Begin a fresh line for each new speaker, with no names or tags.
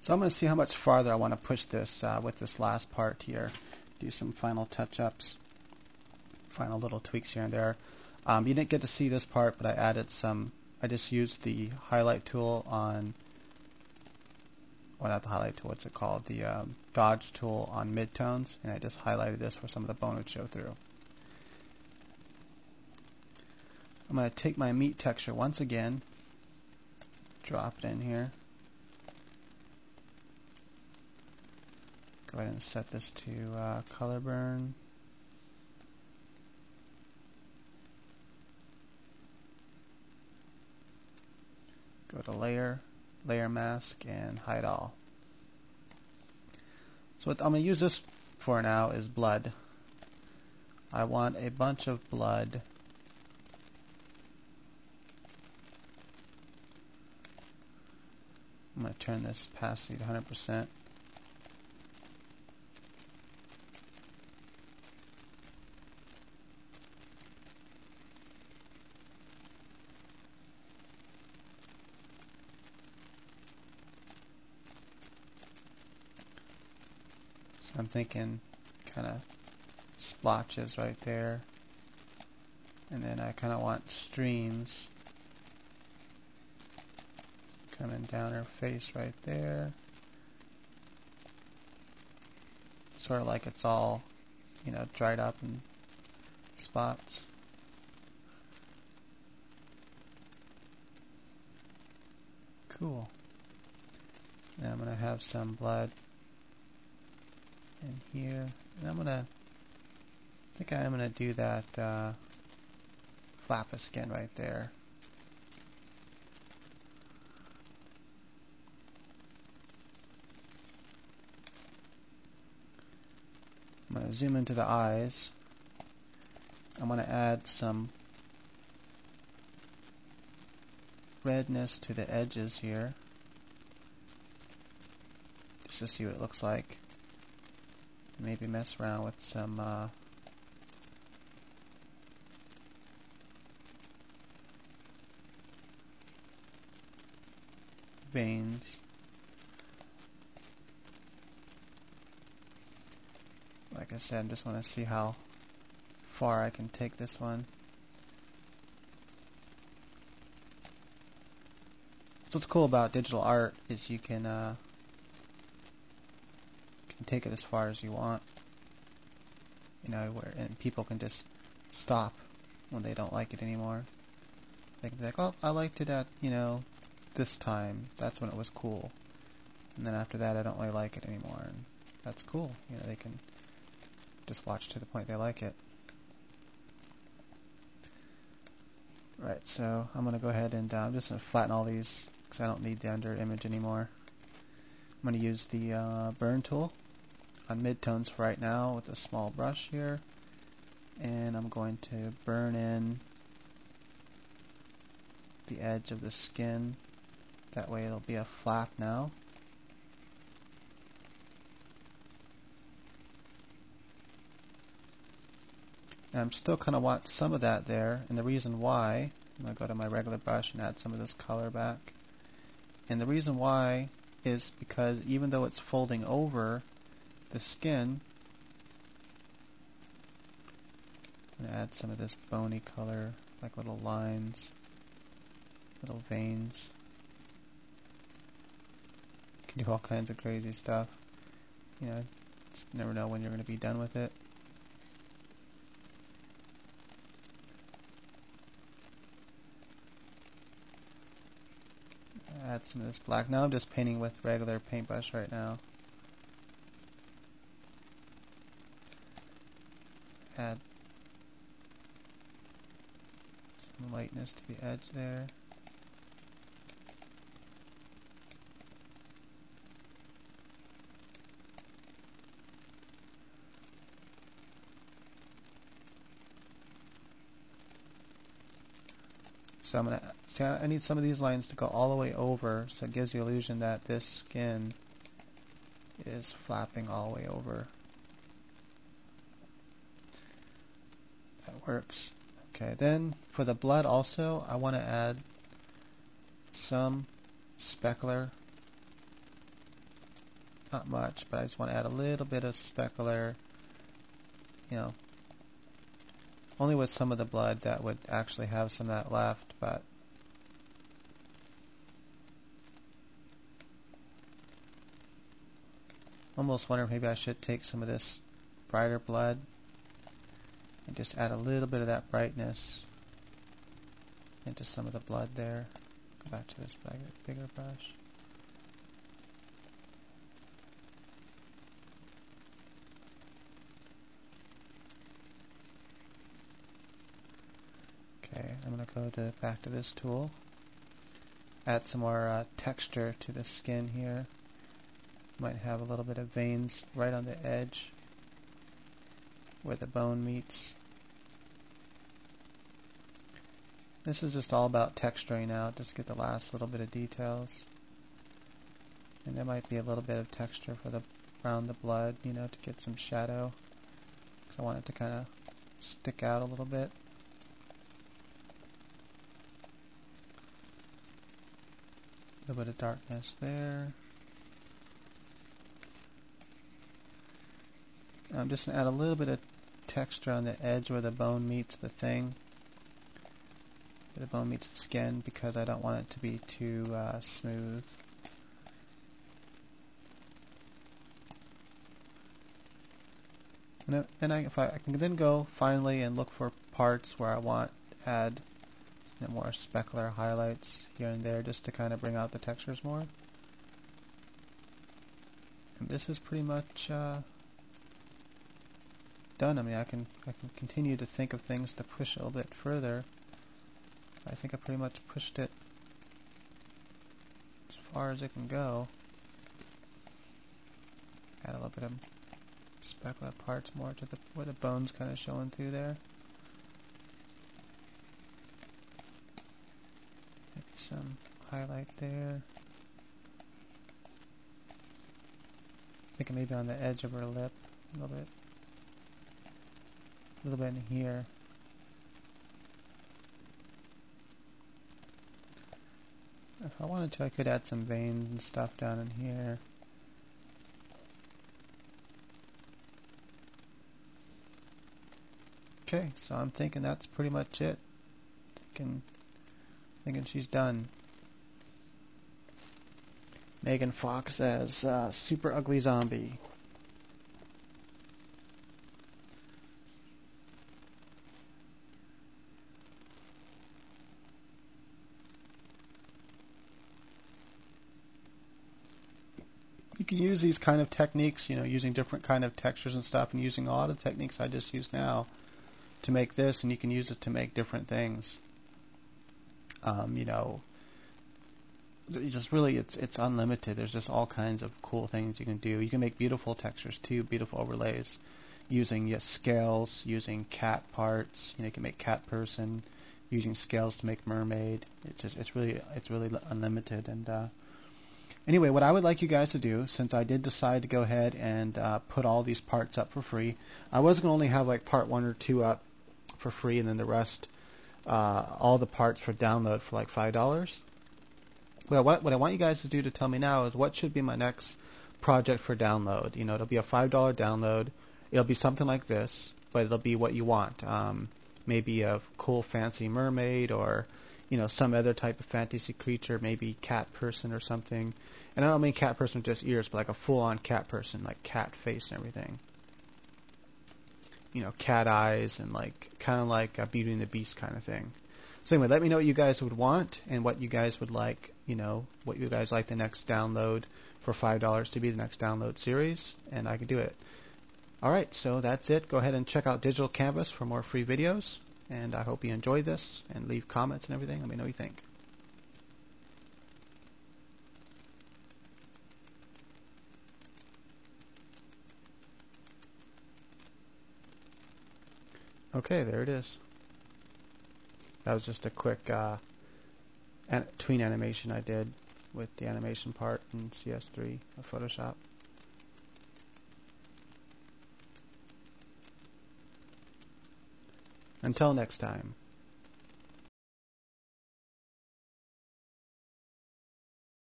So I'm going to see how much farther I want to push this uh, with this last part here. Do some final touch-ups, final little tweaks here and there. Um, you didn't get to see this part, but I added some. I just used the highlight tool on, well, not the highlight tool. What's it called? The um, dodge tool on midtones, and I just highlighted this where some of the bone would show through. I'm going to take my meat texture once again, drop it in here. Go ahead and set this to uh, color burn. Go to layer, layer mask, and hide all. So what I'm going to use this for now is blood. I want a bunch of blood I'm going to turn this opacity to 100%. So I'm thinking kind of splotches right there. And then I kind of want streams coming down her face right there. Sort of like it's all, you know, dried up in spots. Cool. Now I'm going to have some blood in here. And I'm to, I think I'm to do that uh, flap of skin right there. I'm to zoom into the eyes. I'm to add some redness to the edges here just to see what it looks like. Maybe mess around with some uh, veins. like I said, I just want to see how far I can take this one. So what's cool about digital art is you can uh, can take it as far as you want. You know, where and people can just stop when they don't like it anymore. They can be like, "Oh, I liked it at you know this time. That's when it was cool." And then after that, I don't really like it anymore, and that's cool. You know, they can just watch to the point they like it. Right, so I'm going to go ahead and uh, I'm just going to flatten all these because I don't need the under image anymore. I'm going to use the uh, burn tool on midtones right now with a small brush here. And I'm going to burn in the edge of the skin. That way it'll be a flap now. And I'm still kind of want some of that there, and the reason why, I'm going to go to my regular brush and add some of this color back. And the reason why is because even though it's folding over the skin, to add some of this bony color, like little lines, little veins. You can do all kinds of crazy stuff. You know, just never know when you're going to be done with it. add some of this black. Now I'm just painting with regular paintbrush right now. Add some lightness to the edge there. So I'm to see I need some of these lines to go all the way over so it gives the illusion that this skin is flapping all the way over. Works. Okay, then for the blood also I want to add some specular. Not much, but I just want to add a little bit of specular, you know, only with some of the blood that would actually have some of that left, but almost wonder maybe I should take some of this brighter blood and just add a little bit of that brightness into some of the blood there. Go back to this bigger brush. Okay, I'm going to go to back to this tool. Add some more uh, texture to the skin here. Might have a little bit of veins right on the edge where the bone meets. This is just all about texturing out, just get the last little bit of details. And there might be a little bit of texture for the around the blood, you know, to get some shadow. I want it to kind of stick out a little bit. A little bit of darkness there. I'm just going to add a little bit of texture on the edge where the bone meets the thing where the bone meets the skin because I don't want it to be too uh, smooth. And, and I, if I, I, can then go finally and look for parts where I want to add you know, more specular highlights here and there just to kind of bring out the textures more. And this is pretty much uh, done. I mean, I can I can continue to think of things to push a little bit further. I think I pretty much pushed it as far as it can go. Add a little bit of specular parts more to the where the bones kind of showing through there. Maybe some highlight there. Thinking maybe on the edge of her lip a little bit. A little bit in here. If I wanted to, I could add some veins and stuff down in here. Okay, so I'm thinking that's pretty much it. Thinking, thinking she's done. Megan Fox as uh, Super Ugly Zombie. Can use these kind of techniques, you know, using different kind of textures and stuff, and using a lot of techniques I just use now to make this, and you can use it to make different things. Um, you know, just really, it's it's unlimited. There's just all kinds of cool things you can do. You can make beautiful textures too, beautiful overlays, using yes, scales, using cat parts. You know, you can make cat person, using scales to make mermaid. It's just it's really it's really unlimited and. Uh, Anyway, what I would like you guys to do, since I did decide to go ahead and uh, put all these parts up for free, I was going to only have like part one or two up for free, and then the rest, uh, all the parts for download for like five dollars. What, what I want you guys to do to tell me now is what should be my next project for download. You know, it'll be a five dollar download. It'll be something like this, but it'll be what you want. Um, maybe a cool fancy mermaid or you know, some other type of fantasy creature, maybe cat person or something. And I don't mean cat person with just ears, but like a full-on cat person, like cat face and everything. You know, cat eyes and like kind of like a Beauty and the Beast kind of thing. So anyway, let me know what you guys would want and what you guys would like. You know, what you guys like the next download for five dollars to be the next download series, and I can do it. All right, so that's it. Go ahead and check out Digital Canvas for more free videos. And I hope you enjoyed this and leave comments and everything. Let me know what you think. Okay, there it is. That was just a quick uh, an tween animation I did with the animation part in CS3 of Photoshop. Until next time.